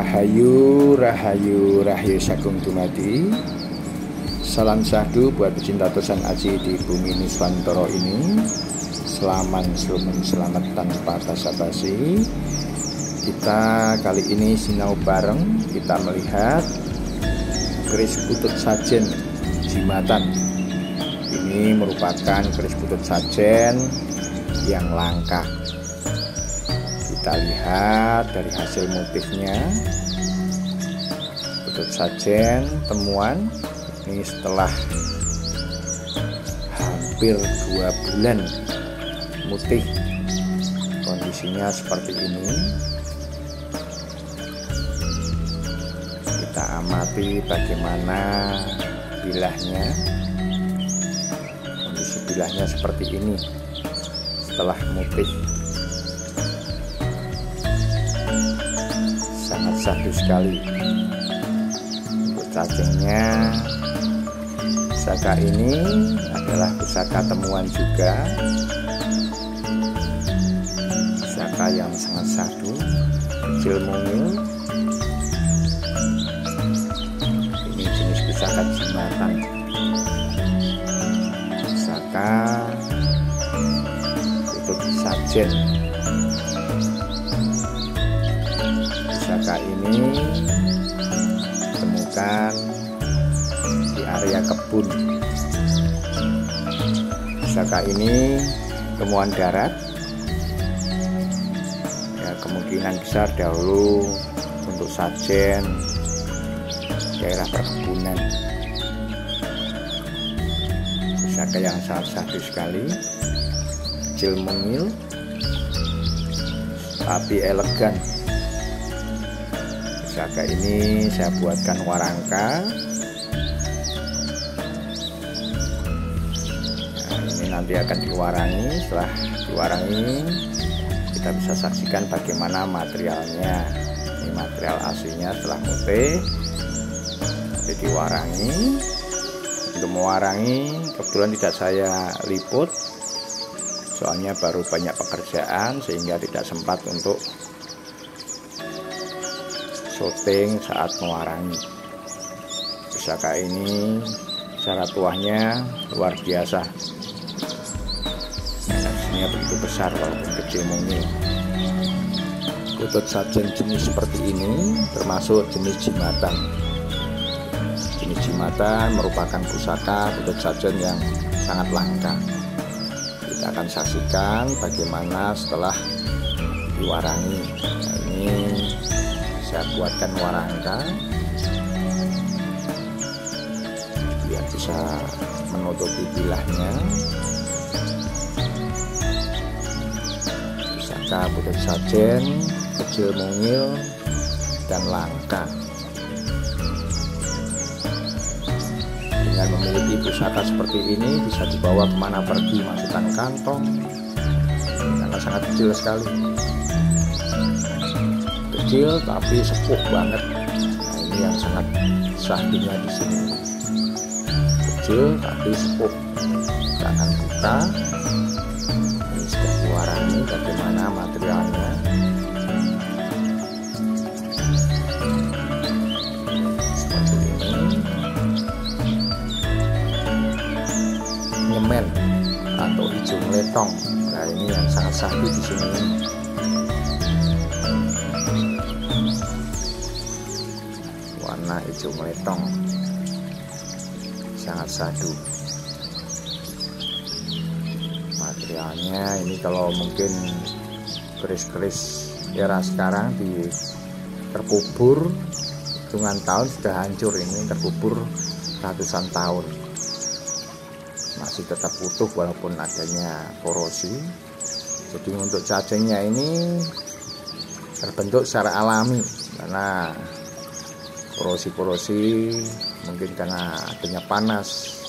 Rahayu, Rahayu, Rahayu Sagung Dumadi. Salam sahdu buat pecinta tosan aji di bumi Nuswantoro ini. Selamat, selamat, selamat tanpa basa-basi. Kita kali ini sinau bareng Kita melihat keris putut sajen jimatan. Ini merupakan keris putut sajen yang langka kita lihat dari hasil motifnya. Betul sajen temuan. Ini setelah hampir dua bulan mutih kondisinya seperti ini. Kita amati bagaimana bilahnya. Kondisi bilahnya seperti ini setelah mutih sahdu sekali. Untuk cacingnya pusaka ini adalah pusaka temuan juga. Pusaka yang sangat sahdu kecil mungil. Ini jenis pusaka jimatan pusaka itu sajen ditemukan di area kebun. Pusaka ini temuan darat. Ya kemungkinan besar dahulu untuk sajen daerah perkebunan. Pusaka yang sangat sahdu sekali kecil mungil tapi elegan pusaka ini saya buatkan warangka. Nah, ini nanti akan diwarangi. Setelah diwarangi kita bisa saksikan bagaimana materialnya. Ini material aslinya setelah mute. Nanti diwarangi. Untuk mewarangi kebetulan tidak saya liput. Soalnya baru banyak pekerjaan sehingga tidak sempat untuk syuting saat mewarangi. Pusaka ini secara tuahnya luar biasa. Energinya begitu besar walaupun kecil mungil kutut sajen jenis seperti ini termasuk jenis jimatan jenis jimatan merupakan pusaka kutut sajen yang sangat langka. Kita akan saksikan bagaimana setelah diwarangi. Nah, ini saya buatkan warangka. Biar bisa menutupi bilahnya. Pusaka putih sajen kecil mungil dan langka. Dengan memiliki pusaka seperti ini bisa dibawa ke mana pergi masukkan kantong. Karena sangat kecil sekali kecil tapi sepuh banget. Nah ini yang sangat sahdunya di sini. Kecil tapi sepuh. Kita akan buka ini sudah diwarangi bagaimana materialnya? Seperti ini. Nyemen atau hijau meletong. Nah ini yang sangat sahdu di sini hijau meletong sangat sadu. Materialnya ini kalau mungkin keris-keris era sekarang di terkubur hitungan tahun sudah hancur ini terkubur ratusan tahun. Masih tetap utuh walaupun adanya korosi. Jadi untuk cacingnya ini terbentuk secara alami. Karena korosi-korosi mungkin karena adanya panas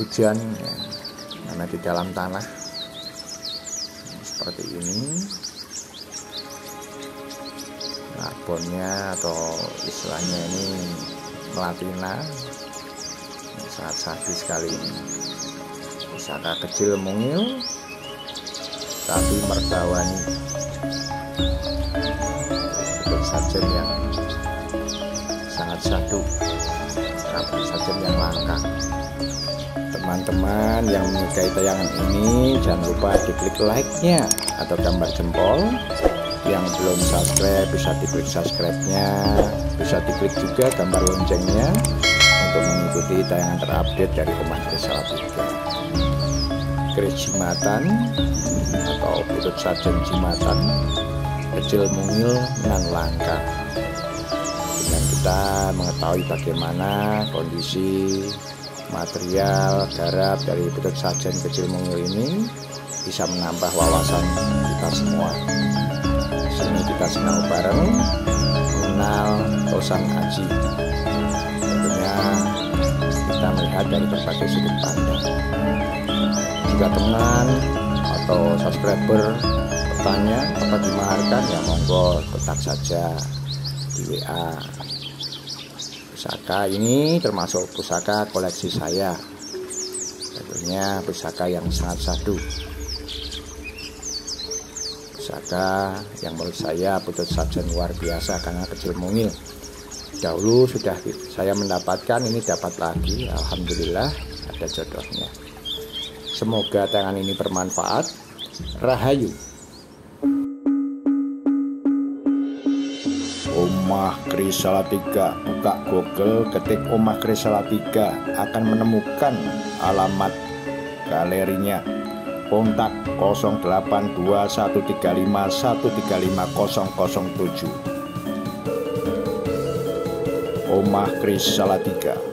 hujan ya, karena di dalam tanah. Seperti ini. Karbonnya atau istilahnya ini melatina. Sangat sahdu sekali ini. Pusaka kecil mungil tapi mertawani sajen yang sangat satu. Kabar sajen yang langka? Teman-teman yang menyukai tayangan ini jangan lupa diklik like-nya atau gambar jempol. Yang belum subscribe bisa diklik subscribe-nya. Bisa diklik juga gambar loncengnya untuk mengikuti tayangan terupdate dari rumah Kris Salatiga Kris Jimatan atau Putut Sajen Jimatan kecil mungil nan langka kita mengetahui bagaimana kondisi material garap dari Putut Sajen kecil mungil ini bisa menambah wawasan kita semua. Sini kita senang bareng mengenal Tosan Aji tentunya kita melihat dari berbagai sudut pandang. Jika teman atau subscriber bertanya apa dimaharkan? Ya monggo kontak saja di WA pusaka ini termasuk pusaka koleksi saya. Tentunya pusaka yang sangat sadu. Pusaka yang menurut saya putus sajen luar biasa karena kecil mungil. Dahulu sudah saya mendapatkan ini dapat lagi. Alhamdulillah ada jodohnya. Semoga tangan ini bermanfaat. Rahayu Omah Kris Salatiga buka Google ketik Omah Kris Salatiga akan menemukan alamat galerinya. Kontak 082135135007 Omah Kris Salatiga